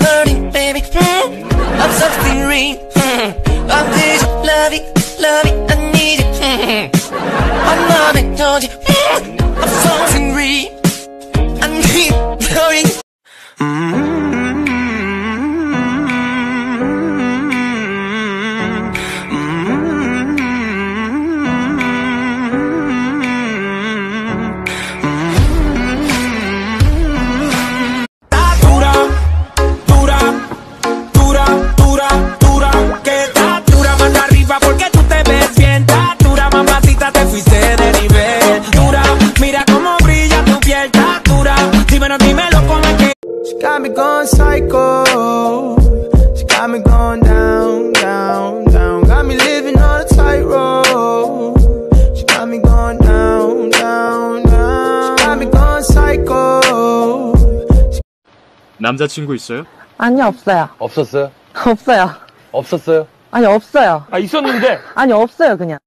hurting, baby. Mm, I'm something real. Mm, I'm this love it, love it, I need it. Mm, I'm not a you. Mm, I'm something real. I need hurting. dura, 남자친구 있어요? 아니 없어요. 없었어요? 없어요. 없었어요? 아니 없어요. 아 있었는데 아니 없어요 그냥.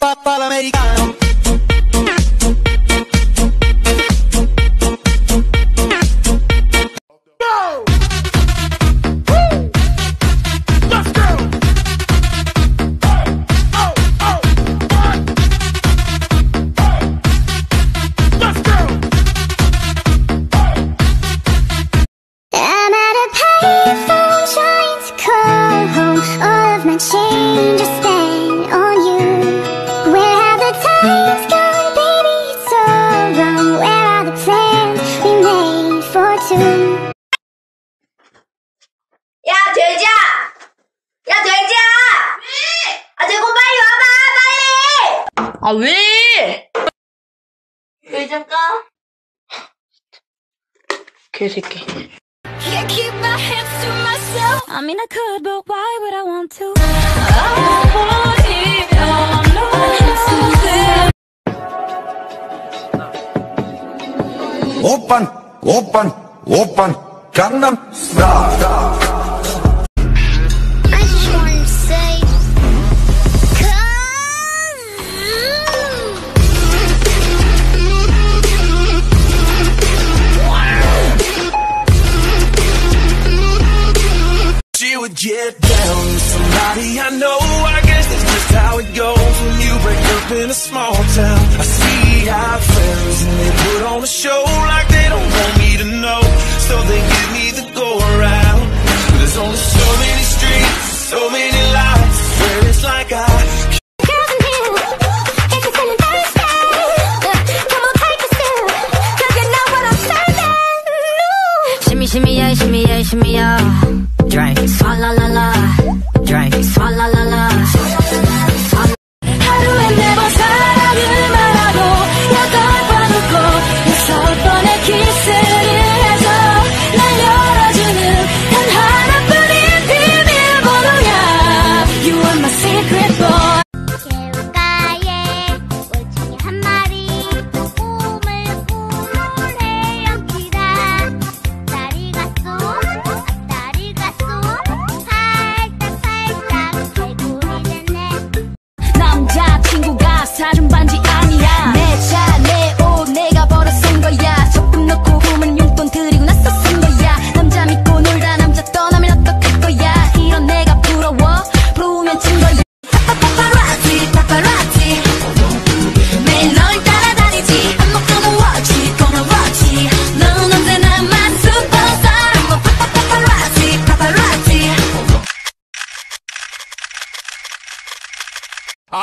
I'm 아 왜? 왜 잠깐? 개새끼. Can't keep my hands to myself. I mean, I could, but why would I want to? I want it all. No, 오빤 오빤 오빤 강남 스타일 get down with somebody I know. I guess that's just how it goes when you break up in a small town. I see our friends and they put on a show like they don't want me to know. So they give me the go around. There's only so many streets, so many lights. Where it's like I shimmy, yeah, shimmy, yeah, shimmy, yeah. Swalla la la.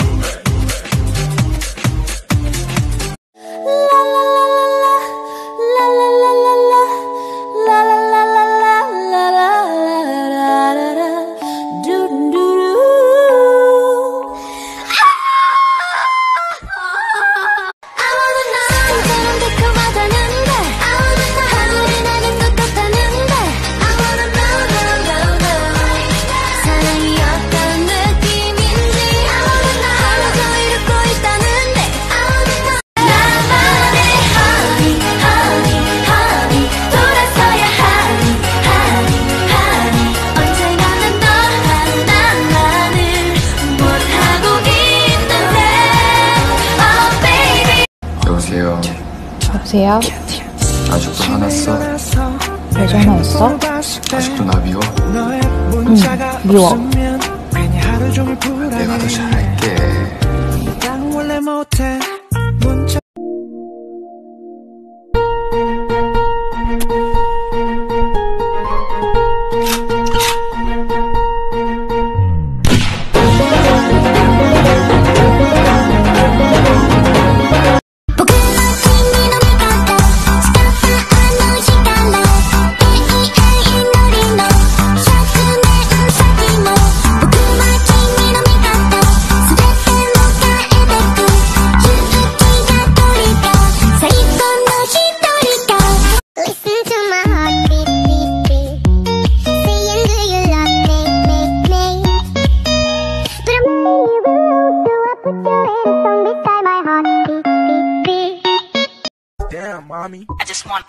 사랑 여보세요? 아직도 화났어? 왜 전화 왔어? 아직도 나 미워? 응, 미워. 내가 더 잘할게 you, so I put your little song beside my heart beat, beat, beat. Damn, mommy. I just wanna.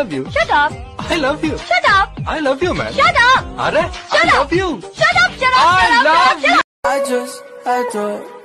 Love you. Shut up. I love you. Shut up. I love you, man. Shut up. अरे Shut I up. love you. Shut up. Shut up. I shut up. love shut up. I just I adore